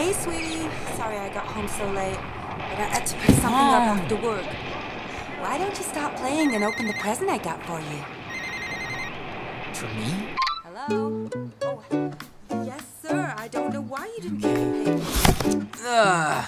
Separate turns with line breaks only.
Hey, sweetie. Sorry I got home so late, but I had to pick something up after ah. work. Why don't you stop playing and open the present I got for you?
For me?
Hello? Oh, yes, sir. I don't know why you didn't get anything.
Ugh.